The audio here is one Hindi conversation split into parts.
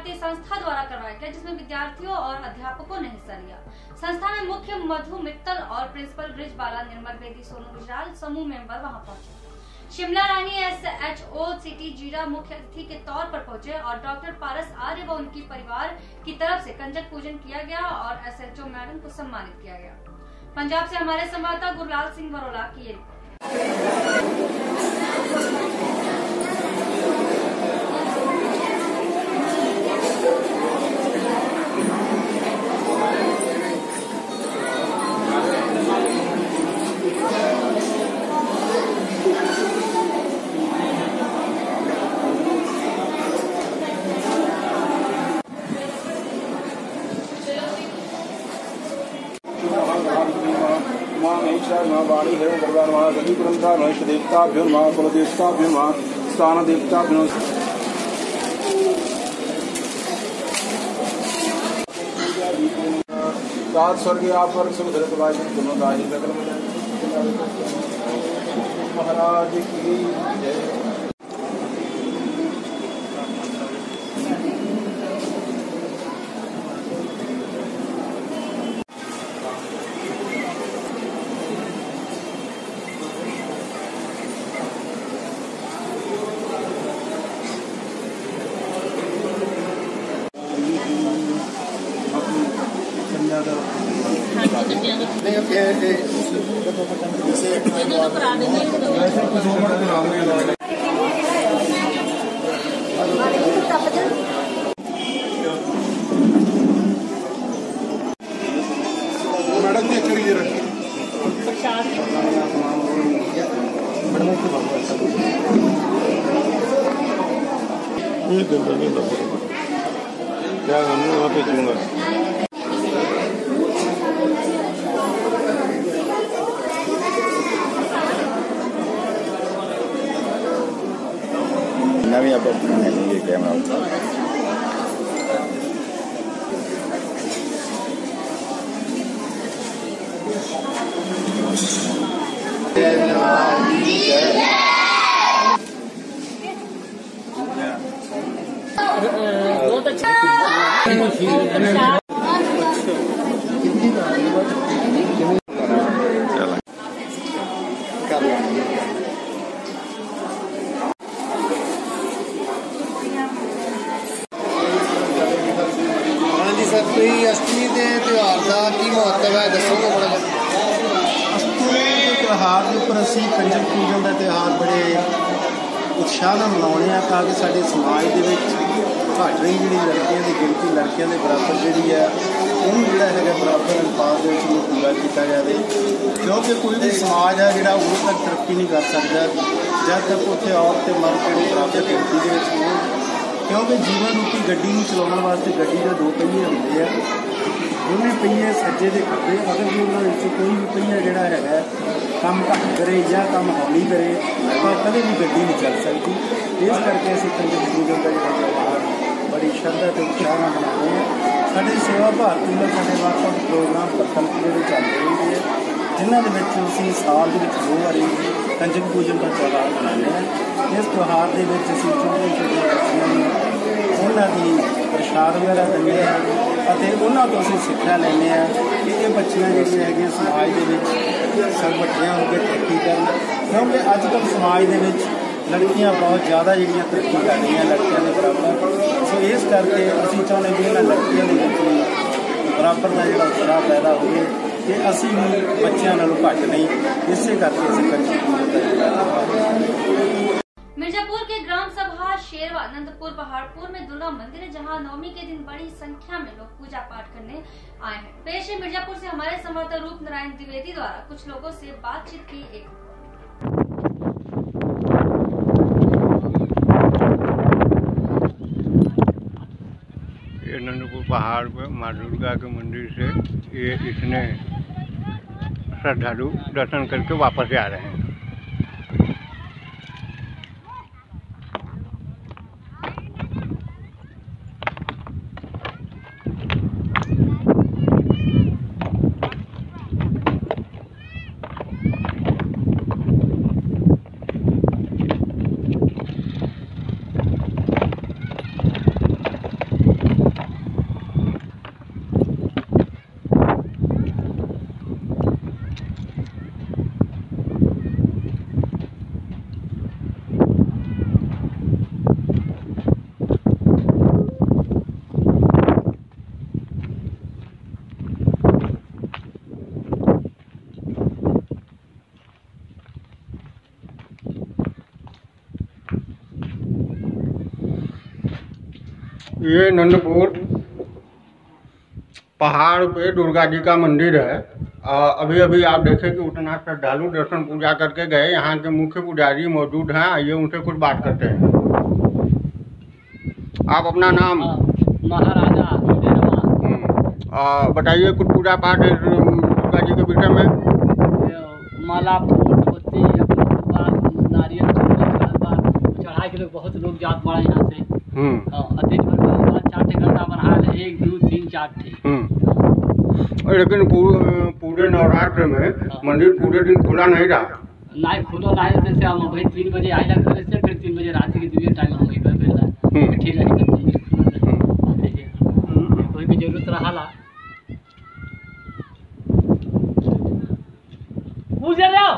सेवा भारती संस्था द्वारा करवाया गया, जिसमें विद्यार्थियों और अध्यापकों ने हिस्सा लिया। संस्था में मुख्य मधु मित्तल और प्रिंसिपल ब्रिज बाला निर्मल बेदी, सोनू गुजराल समूह मेंबर वहाँ पहुँचे। Shimla Rani S H O city Zira मुख्य अतिथि के तौर पर पहुँचे और डॉक्टर पारस आर्य व उनकी परिवार की तरफ़ से कंजक पूजन किया गया और एसएचओ मैडम को सम्मानित किया गया। पंजाब से हमारे संवाददाता गुरलाल सिंह बरोला की माँ सभी ग्रंथा महेश देवताभ्यो माँ कुलदेवताभ्यो माँ स्थान देवताभ्यो सात स्वर्ग आप वर्ग सुख धरत वायु दोनों दाही महाराज की जय ਜਿਸੇ ਇੱਕ ਮਿੰਟ ਬਾਅਦ मैडम जी चलिए जरा ये दिन नहीं लगेगा क्या हम वहाँ पे दूंगा नवी आप ये कैमरा कर ਹਾਂਜੀ ਅਸ਼ਟਮੀ ਦੇ ਤਿਉਹਾਰ ਦਾ ਕੀ ਮਹੱਤਵ ਹੈ ਦੱਸੋਗੇ ਬੜਾ ਅਸ਼ਟਮੀ ਦੇ ਤਿਉਹਾਰ ਦੇ ਉੱਪਰ ਅਸੀਂ ਕੰਜਕ ਪੂਜਨ ਦਾ ਤਿਉਹਾਰ ਬੜੇ ਉਤਸ਼ਾਹ ਨਾਲ ਮਨਾਉਂਦੇ ਆ ਤਾਂ ਕਿ ਸਾਡੇ ਸਮਾਜ ਦੇ ਵਿੱਚ ਘਟ ਰਹੀ ਜਿਹੜੀ ਲੜਕੀਆਂ ਦੀ ਗਿਣਤੀ ਲੜਕੀਆਂ ਦੇ ਬਰਾਬਰ ਜਿਹੜੀ ਹੈ ਉਹਨੂੰ ਜਿਹੜਾ ਹੈਗਾ ਬਰਾਬਰ ਅਨੁਪਾਤ ਦੇ ਵਿੱਚ ਉਹਨੂੰ ਪੂਰਾ ਕੀਤਾ ਜਾਵੇ। ਕਿਉਂਕਿ ਕੋਈ ਵੀ ਸਮਾਜ ਹੈ ਜਿਹੜਾ ਉਦੋਂ ਤੱਕ ਤਰੱਕੀ ਨਹੀਂ ਕਰ ਸਕਦਾ, ਜਦ ਤੱਕ ਉੱਥੇ ਔਰਤ ਤੇ ਮਰਦ ਜਿਹੜੇ ਬਰਾਬਰ ਗਿਣਤੀ ਦੇ ਵਿੱਚ ਕਿਉਂਕਿ ਜੀਵਨ ਰੂਪੀ ਗੱਡੀ ਨੂੰ ਚਲਾਉਣ ਵਾਸਤੇ ਗੱਡੀ ਦੇ ਦੋ ਪਹੀਏ ਹੁੰਦੇ ਆ। ਦੋਨੇ ਪਹੀਏ ਸੱਜੇ ਦੇ ਖੱਬੇ ਅਗਰ ਜੇ ਉਹਨਾਂ ਵਿੱਚ ਕੋਈ ਵੀ ਪਹੀਆ ਜਿਹੜਾ ਹੈਗਾ, ਕੰਮ ਘੱਟ ਕਰੇ ਜਾਂ ਕੰਮ ਹੌਲੀ ਕਰੇ, ਤਾਂ ਕਦੇ ਵੀ ਗੱਡੀ ਨਹੀਂ ਚੱਲ ਸਕਦੀ। ਇਸ ਕਰਕੇ ਅਸੀਂ ਕੰਜਕ ਪੂਜਨ ਦਾ ਜਿਹੜਾ ਤਿਉਹਾਰ, ਬੜੀ ਸ਼ਰਧਾ ਤੇ ਉਤਸ਼ਾਹ ਨਾਲ ਮਨਾਉਂਦੇ ਹਾਂ। ਸਾਡੇ ਸੇਵਾ ਭਾਰਤੀ ਨਾਲ ਸਾਡੇ ਵੱਖ-ਵੱਖ ਪ੍ਰੋਗਰਾਮ ਪ੍ਰਕਲਪ ਜਿਹੜੇ ਚੱਲਦੇ ਰਹਿੰਦੇ ਆ ਜਿਨ੍ਹਾਂ ਦੇ ਵਿੱਚ ਅਸੀਂ ਸਾਲ ਦੇ ਵਿੱਚ ਦੋ ਵਾਰੀ ਕੰਜਕ ਪੂਜਨ ਦਾ ਤਿਉਹਾਰ ਮਨਾਉਂਦੇ ਹਾਂ। ਇਸ ਤਿਉਹਾਰ ਦੇ ਵਿੱਚ ਅਸੀਂ ਛੋਟੇ ਛੋਟੇ ਬੱਚਿਆਂ ਨੂੰ ਉਹਨਾਂ ਦੀ ਪ੍ਰਸ਼ਾਦ ਵਗੈਰਾ ਦਿੰਦੇ ਹਾਂ ਅਤੇ ਉਹਨਾਂ ਤੋਂ ਅਸੀਂ ਸਿੱਖਿਆ ਲੈਂਦੇ ਹਾਂ ਕਿ ਇਹ ਬੱਚੀਆਂ ਜਿਹੜੀਆਂ ਹੈਗੀਆਂ ਸਮਾਜ ਦੇ ਵਿੱਚ ਸਭ ਵੱਡੀਆਂ ਹੋ ਕੇ ਤਰੱਕੀ ਕਰਨ। ਕਿਉਂਕਿ ਅੱਜ ਕੱਲ੍ਹ ਸਮਾਜ ਦੇ ਵਿੱਚ ਲੜਕੀਆਂ ਬਹੁਤ ਜ਼ਿਆਦਾ ਜਿਹੜੀਆਂ ਤਰੱਕੀ ਕਰ ਰਹੀਆਂ ਲੜਕਿਆਂ ਦੇ ਬਰਾਬਰ। ਸੋ ਇਸ ਕਰਕੇ ਅਸੀਂ ਚਾਹੁੰਦੇ ਵੀ ਇਹਨਾਂ ਲੜਕੀਆਂ ਦੇ ਵਿੱਚ ਬਰਾਬਰ ਦਾ ਜਿਹੜਾ ਉਤਸ਼ਾਹ ਪੈਦਾ ਹੋਵੇ। ਕਿ ਅਸੀਂ ਵੀ ਬੱਚਿਆਂ ਨਾਲੋਂ ਘੱਟ ਨਹੀਂ ਇਸੇ ਕਰਕੇ ਅਸੀਂ ਕੰਚੀ ਪੂਜਨ ਦਾ ਜਿਹੜਾ ਤਿਉਹਾਰ मिर्जापुर के ग्राम सभा शेरवा अनंतपुर पहाड़पुर में दुर्गा मंदिर है जहां नवमी के दिन बड़ी संख्या में लोग पूजा पाठ करने आए हैं पेश है मिर्जापुर से हमारे संवाददाता रूप नारायण द्विवेदी द्वारा कुछ लोगों से बातचीत की एक नंदपुर पहाड़ पर माँ दुर्गा के मंदिर से ये इतने श्रद्धालु दर्शन करके वापस आ रहे हैं। ये नंदपुर पहाड़ पे दुर्गा जी का मंदिर है। अ, अभी अभी आप देखें कि उतना श्रद्धालु दर्शन पूजा करके गए। यहाँ के मुख्य पुजारी मौजूद हैं आइए उनसे कुछ बात करते हैं। आप अपना नाम? महाराजा हम्म, बताइए कुछ पूजा पाठ दुर्गा जी के विषय में? माला नारियल चूड़ी चढ़ा चढ़ा के लोग बहुत लोग जात पड़ा यहाँ से हम्म, हाँ, और दिन भर में पाँच चार ठे घंटा बना है एक दो तीन चार ठे हम्म। लेकिन पूरे नवरात्र में मंदिर पूरे दिन खुला नहीं रहा। नाई खुलो नाई जैसे हम भाई तीन बजे आइला करे से फिर तीन बजे रात के दुए टाइम हम घर पे हम्म। रही मंदिर खुलल रहे कोई भी ज़रूरत रहाला पूछ जाओ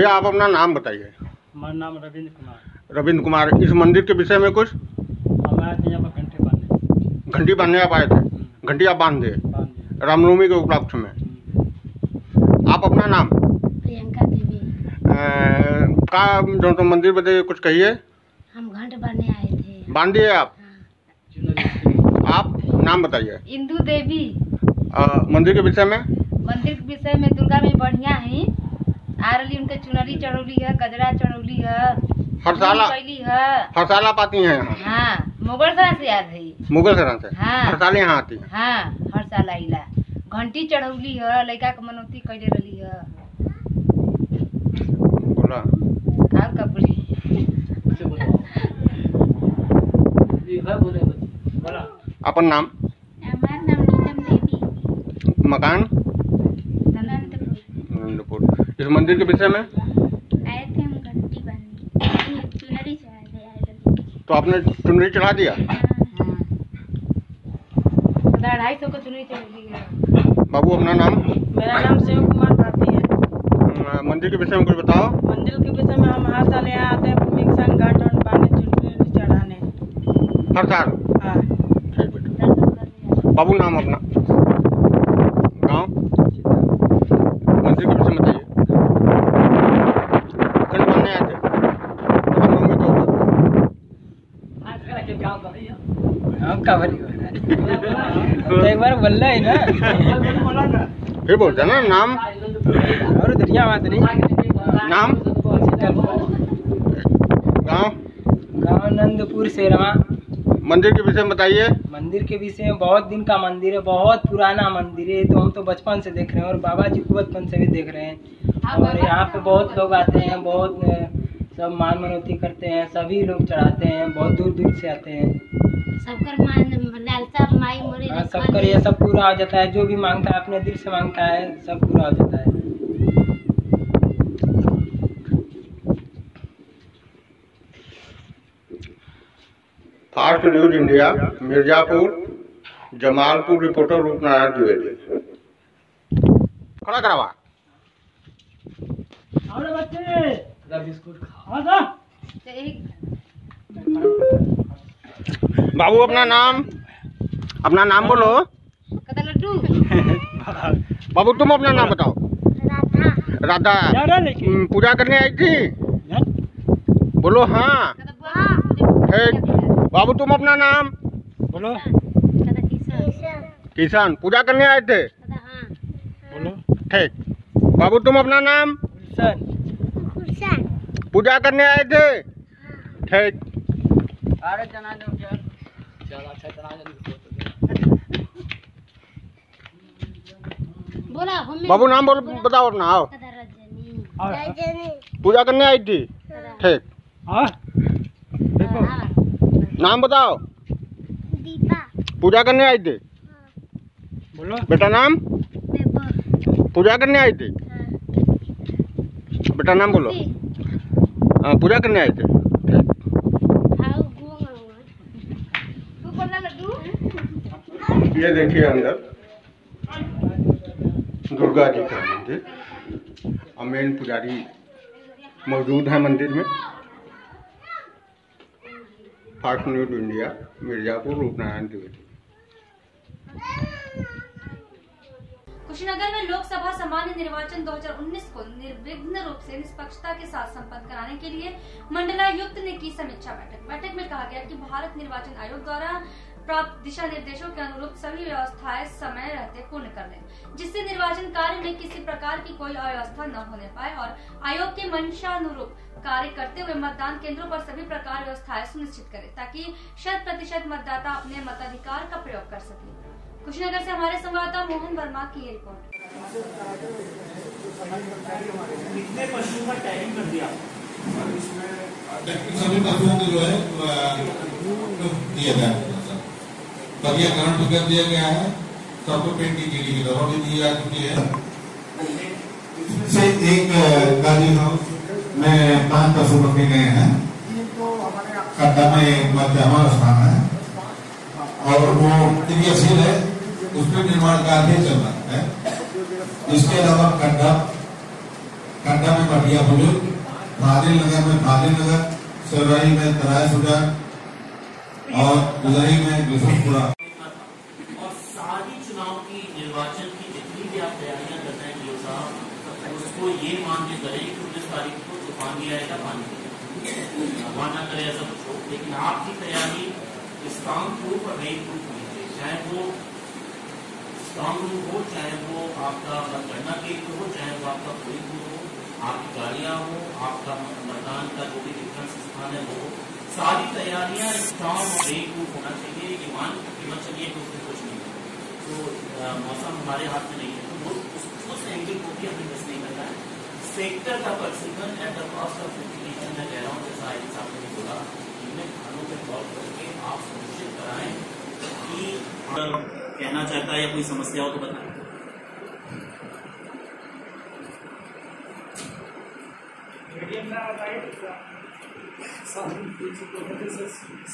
भैया आप अपना नाम बताइए। हमारा नाम रविंद्र कुमार। रविंद्र कुमार इस मंदिर के विषय में कुछ? हम आए थे यहाँ पर घंटे बांधने। घंटी बांधने आप आए थे? घंटी आप बाँध दिए। रामनवमी के उपलक्ष्य में। आप अपना नाम? प्रियंका देवी। का जो तो मंदिर बताइए कुछ कहिए? हम घंट बनने आए थे। बाँध दिए आप आप नाम बताइए। इंदू देवी। मंदिर के विषय में? मंदिर के विषय में दुर्गा में बढ़िया है। आ रही उनके चुनरी चढ़ौली है गजरा चढ़ौली है हर साल कैली है। यहाँ। हाँ मुगल सरा से याद है। मुगल से? हाँ। हर साल यहाँ आती हैं? हाँ हर साल घंटी चढ़ौली है लड़का के मनौती कैले रही है। बोला। और कपड़ी से बोलो। जी भाई बोले बच्चे बोला अपन नाम? हमारा नाम नीलम देवी। मकान? इस मंदिर के विषय में? आए थे हम घंटी बनने चुनरी चढ़ा दे तो आपने चुनरी चढ़ा दिया? अढ़ाई सौ का चुनरी चढ़ौली है। बाबू अपना नाम? मेरा नाम शिव कुमार भारती है। मंदिर के विषय में कुछ बताओ। मंदिर के विषय में हम हर साल यहाँ आते हैं संग घाट और पानी चुनरी चढ़ाने। हर साल? हाँ। ठीक बेटा बाबू नाम अपना गाँव मंदिर के विषय में बताइए कल बनने आए थे रामनवमी के उपलक्ष्य में। आज करा के गाँव का भैया कवर तो एक बार बोल रहे ना। फिर बोलते ना नाम? और दुनिया बात नहीं। नाम? गाँव गाँव नंदपुर सेरवा मंदिर के विषय में बताइए। मंदिर के विषय में बहुत दिन का मंदिर है बहुत पुराना मंदिर है तो हम तो बचपन से देख रहे हैं और बाबा जी को बचपन से भी देख रहे हैं। और यहाँ पे बहुत लोग आते हैं बहुत सब मान मनौती करते हैं सभी लोग चढ़ाते हैं बहुत दूर दूर से आते हैं। सबकर लालसा माई मोरे हाँ, सबका ये सब पूरा हो जाता है जो भी माँगता है अपने दिल से माँगता है सब पूरा हो जाता है। Fast news India Mirzapur Jamalpur reporter Roop Roopnarayan Dwivedi खड़ा करावा। अरे बच्चे। बिस्कुट खा जा बाबू अपना नाम? अपना नाम बोलो। बाबू तुम अपना नाम बताओ। राधा। हम्म, पूजा करने आई थी? बोलो हाँ। बाबू तुम अपना नाम? बोलो। किसान किसान पूजा करने आए थे? हाँ बोलो। ठीक। बाबू तुम अपना नाम? पूजा करने आए थे? ठीक। अरे जना दो यार चल अच्छा चला जा बोला हमें बाबू नाम बोल बताओ अपना आओ। पूजा करने आई थी। ठीक। हाँ? हाँ। नाम बताओ। दीपा। पूजा करने आई थी। बोलो। बेटा नाम? पूजा करने आई थी। बेटा नाम बोलो। हाँ, पूजा करने आई थे। ये देखिए अंदर, दुर्गा जी का मंदिर, और मेन पुजारी मौजूद है मंदिर में। Fast news India Mirzapur, Roopnarayan Dwivedi. Kushinagar में लोकसभा सामान्य निर्वाचन 2019 को निर्विघ्न रूप से निष्पक्षता के साथ संपन्न कराने के लिए मंडलायुक्त ने की समीक्षा बैठक। बैठक में कहा गया कि भारत निर्वाचन आयोग द्वारा प्राप्त दिशा निर्देशों के अनुरूप सभी व्यवस्थाएँ समय रहते पूर्ण कर लें जिससे निर्वाचन कार्य में किसी प्रकार की कोई अव्यवस्था न होने पाए और आयोग के मंशानुरूप कार्य करते हुए मतदान केंद्रों पर सभी प्रकार व्यवस्थाएँ सुनिश्चित करें ताकि शत प्रतिशत मतदाता अपने मताधिकार का प्रयोग कर सके। कुशीनगर से हमारे संवाददाता मोहन वर्मा की ये रिपोर्ट। कितने पशुओं का टैगिंग कर दिया? सभी पशुओं को जो है दिया जाए पंजीकरण भी कर दिया गया है। सबको पेट की कीड़ी की दवा भी दी जा चुकी है। से एक हाउस में पाँच गए हैं। स्थान है। और वो है उस पर निर्माण कार्य चल रहा है। इसके अलावा कड्डा कड्डा में मटिया बुज़ुर्ग फाजिल नगर में फाजिल नगर सरवाई में तराय और गुजरी में गुजरपुरा और सारी चुनाव की निर्वाचन की जितनी भी आप तैयारियाँ कर रहे हैं साहब उसको ये मान के करें कि उन्नीस तारीख को तूफ़ान भी आएगा पानी। भगवान ना करे ऐसा कुछ हो। लेकिन आपकी तैयारी स्ट्रांग प्रूफ और रेन प्रूफ होनी चाहिए। चाहे वो स्ट्रांग रूम हो, चाहे वो आपका मतगणना केंद्र हो, चाहे वो आपका कोई हो, आपकी गाड़ियाँ हो, आपका मतदान का जो भी डिफरेंस स्थान है तैयारियाँ स्ट्रांग और रेन प्रूफ होना चाहिए ये मान के मत चलिए कि उसमें कुछ नहीं है। तो मौसम हमारे हाथ में नहीं है तो वो उस, उस एंगल को भी हमें मिस नहीं करना है। सेक्टर का person at the cost of education मैं कह रहा हूँ जैसा आई साहब ने बोला इनमें खानों पर गौर करके आप सुनिश्चित कराएँ कि कहना चाहता है या कोई समस्या हो तो बताएँ।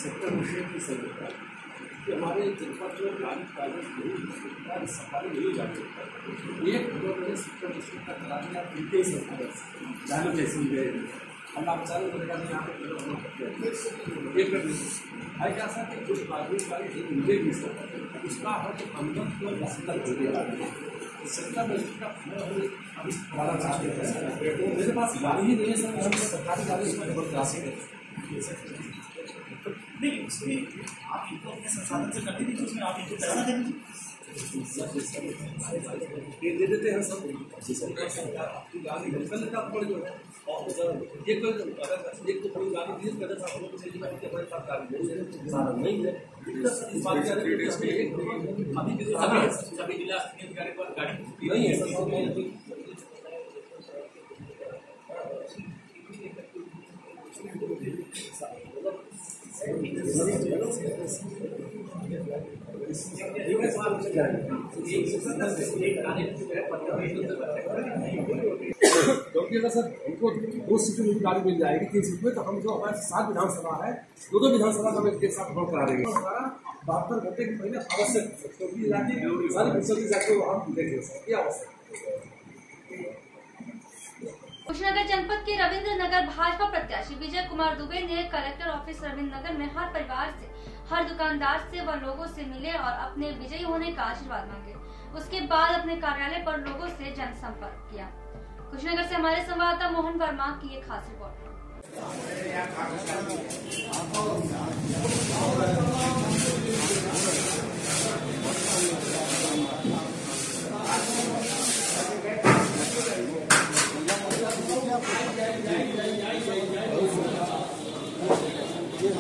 सेक्टर विषय की सही कि हमारे जनपद में गाड़ी कागज़ नहीं सफ़ाई नहीं जाती एक लोग ने सेक्टर विषय का करा दिया उनके सरकार जाने पैसे गए हम आप चालू करेगा यहाँ पे एक है। क्या सर कि कुछ नागरिक गाड़ी नहीं मिले भी सर उसका हक अंदर को रास्ता हो। गया में का हम हमारा हैं। तो मेरे पास गाड़ी ही नहीं है, सर। सरकारी गाड़ी इसमें ज़बरदस्ती है। नहीं उसमें आप इनको अपने संसाधन से कर दीजिए उसमें आप इनको पैसा दे दीजिए दे देते हैं सब गाड़ी ये कोई अगर एक तो बड़ी गाड़ी दी कदर साहब लोग से जीवन के हमारे पास गाड़ी नहीं है सारा नहीं है बात है अभी सभी जिला अधिकारी पर गाड़ी नहीं है नहीं। क्योंकि अगर सर हमको दो सीटों में गाड़ी मिल जाएगी तीन सीट में तो हम जो हमारे सात विधानसभा है, दो दो विधानसभा का एक साथ भ्रमण करा देंगे। बहत्तर घंटे के पहले आवश्यक सारी फैसिलिटी जाके हम देखेंगे सर, ये आवश्यक कुशीनगर जनपद के रविंद्र नगर भाजपा प्रत्याशी विजय कुमार दुबे ने कलेक्टर ऑफ़िस रविंद्र नगर में हर परिवार से, हर दुकानदार से व लोगों से मिले और अपने विजयी होने का आशीर्वाद मांगे। उसके बाद अपने कार्यालय पर लोगों से जनसंपर्क किया। कुशीनगर से हमारे संवाददाता मोहन वर्मा की एक खास रिपोर्ट।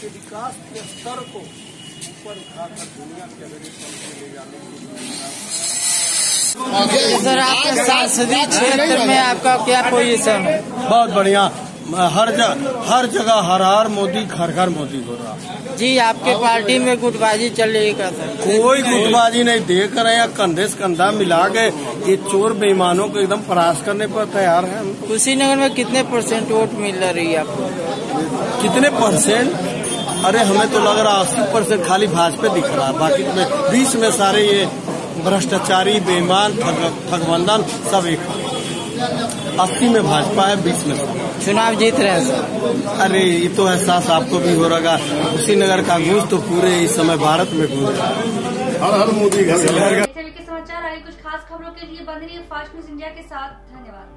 के विकास के स्तर को ऊपर उठाकर दुनिया के अगले ले जाने के लिए सर आपके सांसदीय क्षेत्र में आपका क्या पोजीशन है बहुत बढ़िया। हर जगह हर जगह हर हर मोदी घर घर मोदी हो रहा। जी आपके पार्टी में गुटबाजी चल रही है सर? कोई गुटबाजी नहीं देख रहे हैं कंधे से कंधा मिला के ये चोर बेईमानों को एकदम परास करने पर तैयार है। कुशीनगर में कितने परसेंट वोट मिल रही है आपको? कितने परसेंट? अरे हमें तो लग रहा अस्सी परसेंट खाली भाजपा दिख रहा है। बाकी में बीस में सारे ये भ्रष्टाचारी बेईमान ठग ठगबंधन सब एक अस्सी में भाजपा है बीस में चुनाव जीत रहे हैं सर। अरे ये तो एहसास आपको भी हो रहा कुशीनगर का गूंज तो पूरे इस समय भारत में गूंज रहा है। हर हर मोदी घर घर। इस तरह के समाचार आए कुछ खास खबरों के लिए बंद रहिए फास्ट न्यूज़ इंडिया के साथ। धन्यवाद।